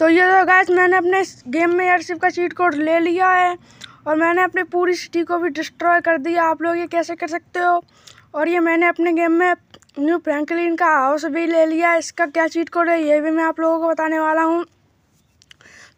तो ये तो गैस मैंने अपने गेम में एयरशिप का चीट कोड ले लिया है और मैंने अपनी पूरी सिटी को भी डिस्ट्रॉय कर दिया। आप लोग ये कैसे कर सकते हो? और ये मैंने अपने गेम में न्यू फ्रैंकलिन का हाउस भी ले लिया इसका क्या चीट कोड है ये भी मैं आप लोगों को बताने वाला हूँ।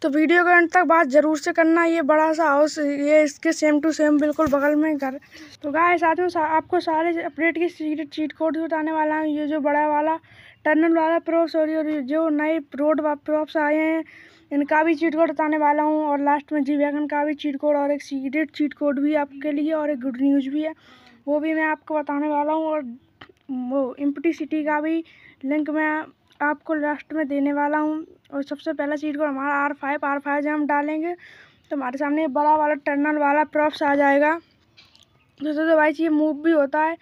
तो वीडियो के अंत तक बात ज़रूर से करना। ये बड़ा सा हाउस ये इसके सेम टू सेम बिल्कुल बगल में घर। तो गाय साथियों सा, आपको सारे अपडेट की सीक्रेट चीट कोड बताने वाला हूँ। ये जो बड़ा वाला टर्नल वाला प्रोप्स और जो नए रोड प्रोप्स आए हैं, इनका भी चीट कोड बताने वाला हूँ। और लास्ट में जी वैगन का भी चीट कोड और एक सीक्रेट चीट कोड भी आपके लिए और एक गुड न्यूज़ भी है, वो भी मैं आपको बताने वाला हूँ। और वो इम्पटी सिटी का भी लिंक मैं आपको लास्ट में देने वाला हूँ। और सबसे पहला चीट कोड हमारा आर फाइव आर फाइव जब हम डालेंगे तो हमारे सामने बड़ा वाला टर्नल वाला प्रॉप्स आ जाएगा। दूसरे तो भाई ये मूव भी होता है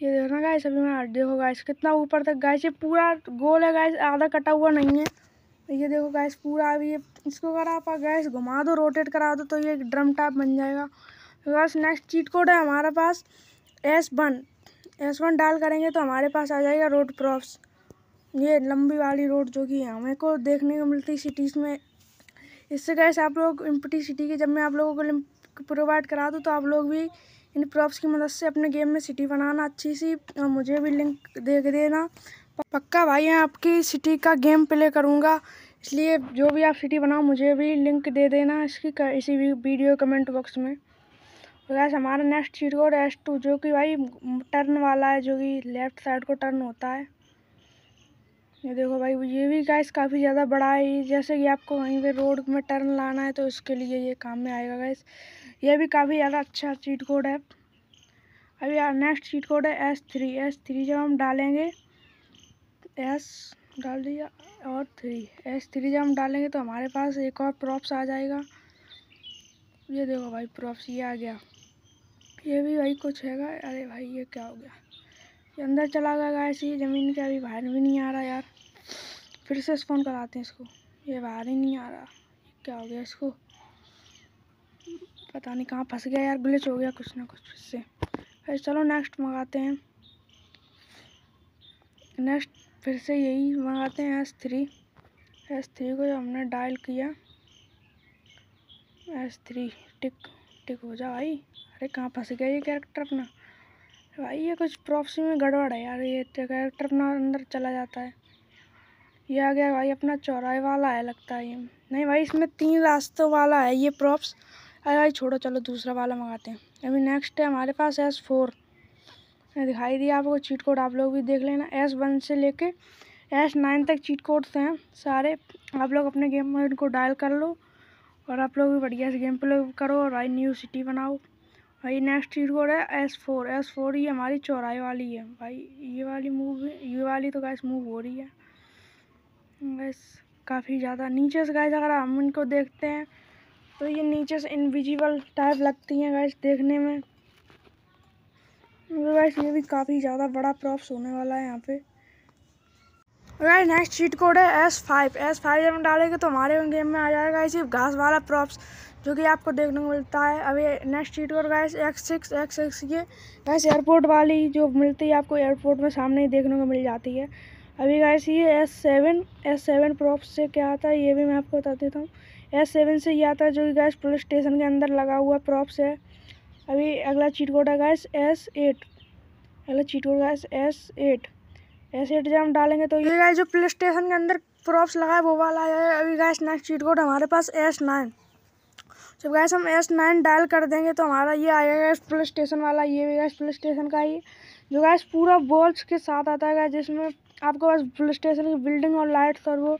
ये देखना गाइस अभी मैं देखो गाइस कितना ऊपर तक गाइस ये पूरा गोल है गाइस आधा कटा हुआ नहीं है। ये देखो गाइस पूरा अभी ये, इसको अगर आप गैस घुमा दो रोटेट करा दो तो ये ड्रम टाइप बन जाएगा। बस नेक्स्ट चीट कोड है हमारे पास एस वन एस वन डाल करेंगे तो हमारे पास आ जाएगा रोड प्रॉप्स ये लंबी वाली रोड जो कि हमें को देखने को मिलती सिटीज़ में। इससे गैस आप लोग इम्पटी सिटी के, जब मैं आप लोगों को प्रोवाइड करा दूँ तो आप लोग भी इन प्रॉप्स की मदद से अपने गेम में सिटी बनाना अच्छी सी, और मुझे भी लिंक दे देना। पक्का भाई, मैं आपकी सिटी का गेम प्ले करूँगा। इसलिए जो भी आप सिटी बनाओ, मुझे भी लिंक दे देना इसकी इसी वीडियो कमेंट बॉक्स में। तो गैस हमारा next cheat code S two जो कि भाई टर्न वाला है, जो कि लेफ़्ट साइड को टर्न होता है। ये देखो भाई ये भी गैस काफ़ी ज़्यादा बड़ा है। जैसे कि आपको वहीं पे रोड में टर्न लाना है तो उसके लिए ये काम में आएगा गैस ये भी काफ़ी ज़्यादा अच्छा चीट कोड है। अभी यार नेक्स्ट चीट कोड है एस थ्री एस थ्री जब हम डालेंगे एस डाल दिया और थ्री एस थ्री जब हम डालेंगे तो हमारे पास एक और प्रॉप्स आ जाएगा। ये देखो भाई प्रॉप्स ये आ गया। ये भी भाई कुछ हैगा अरे भाई, ये क्या हो गया? ये अंदर चला गया ऐसे ज़मीन के अभी बाहर भी नहीं आ रहा यार। फिर से फ़ोन कराते हैं इसको। ये बाहर ही नहीं आ रहा। क्या हो गया इसको? पता नहीं कहाँ फंस गया यार ग्लिच हो गया कुछ ना कुछ इससे फिर चलो नेक्स्ट मंगाते हैं। नेक्स्ट फिर से यही मंगाते हैं एस थ्री एस थ्री को जो हमने डायल किया। एस थ्री टिक टिक हो जा भाई। अरे कहाँ फंस गया ये कैरेक्टर अपना? भाई, ये कुछ प्रॉप्सी में गड़बड़ है यार, ये तो कैरेक्टर अपना अंदर चला जाता है। ये आ गया भाई, अपना चौराहे वाला है लगता है ये। नहीं भाई, इसमें तीन रास्तों वाला है ये प्रॉप्स अरे भाई, छोड़ो, चलो, दूसरा वाला मंगाते हैं। अभी नेक्स्ट है हमारे पास एस फोर दिखाई दिया आपको चीट कोड आप लोग भी देख लेना। एस वन से लेके एस नाइन तक चीट कोड्स हैं सारे। आप लोग अपने गेम में इनको डायल कर लो और आप लोग भी बढ़िया से गेम प्ले करो और भाई न्यू सिटी बनाओ। भाई नेक्स्ट चीट कोड है एस फोर एस फोर ये हमारी चौराहे वाली है। भाई, ये वाली मूव ये वाली तो गैस मूव हो रही है। गैस काफ़ी ज़्यादा नीचे से गैस अगर हम इनको देखते हैं तो ये नीचे से इनविजिबल टाइप लगती हैं गैस देखने में। गैस ये भी काफ़ी ज़्यादा बड़ा प्रॉप्स होने वाला है यहाँ पे। गैस नेक्स्ट चीट कोड है एस फाइव एस फाइव जब हम डालेंगे तो हमारे गेम में आ जाएगा इसी घास वाला प्रॉप्स जो कि आपको देखने को मिलता है। अभी नेक्स्ट सीट पर guys X six X six ये गैस एयरपोर्ट वाली जो मिलती है आपको एयरपोर्ट में सामने ही देखने को मिल जाती है। अभी गैस ये S seven S seven props से क्या आता है, ये भी मैं आपको बता देता हूँ। एस सेवन से ये आता है जो कि गैस पुलिस स्टेशन के अंदर लगा हुआ प्रॉप्स है। अभी अगला चीट कोड है गैस एस एट अगला cheat code guys S eight जब हम डालेंगे तो ये गैस जो पुलिस स्टेशन के अंदर प्रॉप्स लगा है, वो वाला है। अभी गैस नेक्स्ट चीट कोड हमारे पास एस नाइन जब गैस हम एस नाइन डायल कर देंगे तो हमारा ये आएगा पुलिस स्टेशन वाला, ये भी गैस पुलिस स्टेशन का ही। जो गैस पूरा बॉल्स के साथ आता है जिसमें आपको बस पुलिस स्टेशन की बिल्डिंग और लाइट्स और वो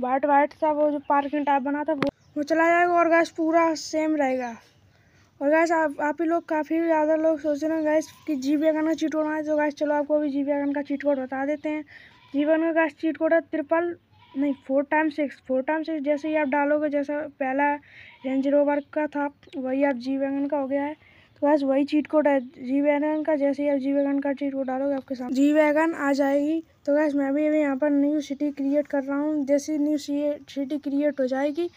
वाइट वाइट था, वो जो पार्किंग टाइप बना था, वो वो चला जाएगा और गैस पूरा सेम रहेगा। और गैस आप आप ही लोग काफ़ी ज़्यादा लोग सोच रहे हैं गैस कि जी वैगन का चीट कोड है तो गैस चलो आपको अभी जी वैगन का चीट कोड बता देते हैं। जी का गैस चीट कोड है ट्रिपल नहीं four time six four time six जैसे ही आप डालोगे, जैसा पहला रेंज रोवर का था, वही आप जी वैगन का हो गया है। तो बस वही चीट कोड है जी वैगन का, जैसे ही आप जी वैगन का चीट कोड डालोगे, आपके साथ जी वैगन आ जाएगी। तो गैस मैं भी अभी यहाँ पर न्यू सिटी क्रिएट कर रहा हूँ, जैसे न्यू सिटी क्रिएट हो जाएगी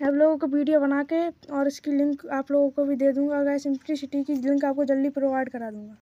आप लोगों को वीडियो बना के और इसकी लिंक आप लोगों को भी दे दूँगा। गैस सिटी की लिंक आपको जल्दी प्रोवाइड करा दूँगा।